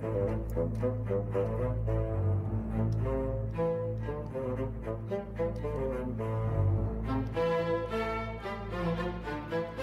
Thank you.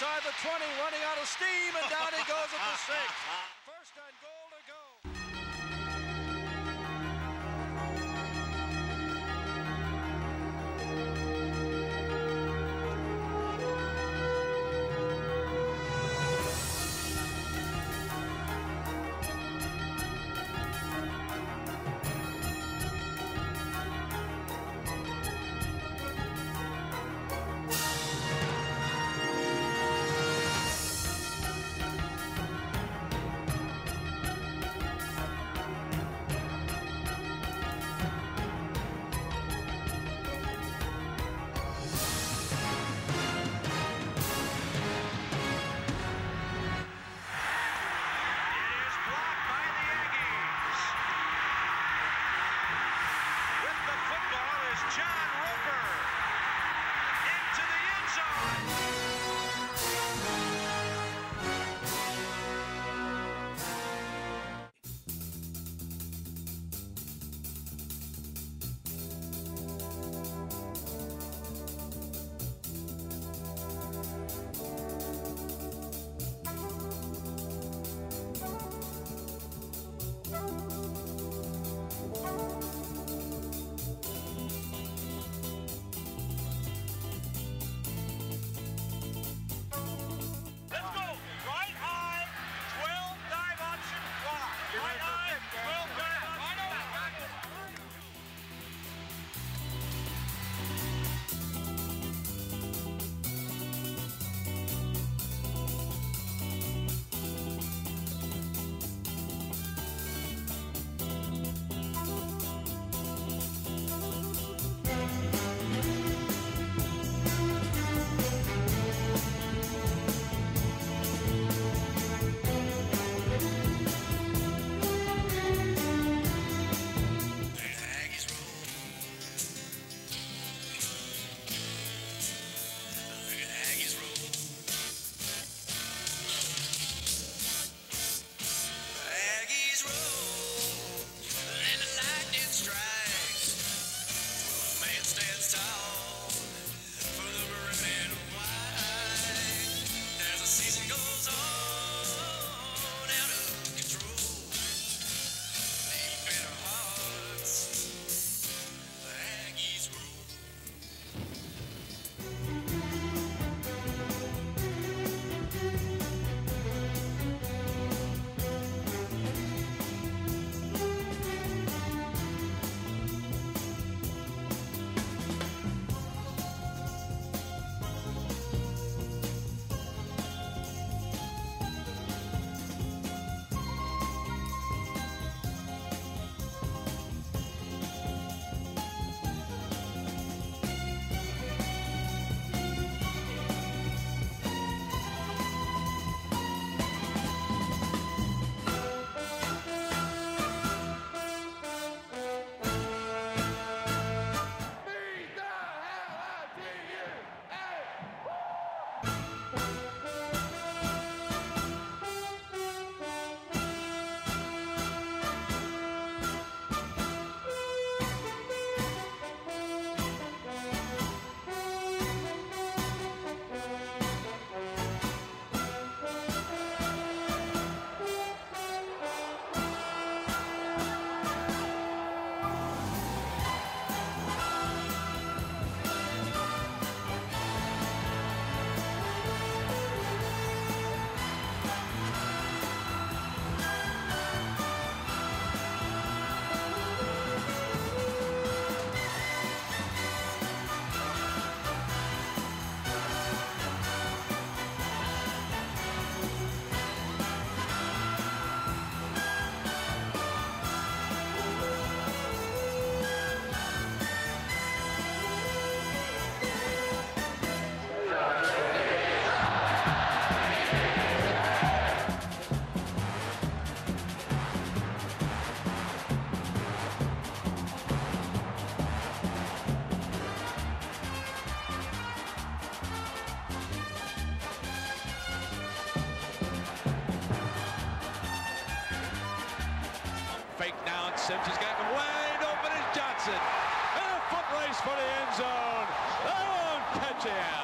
Inside the 20, running out of steam, and down he goes at the six. towel. Simpson's got him wide open as Johnson. And a foot race for the end zone. That one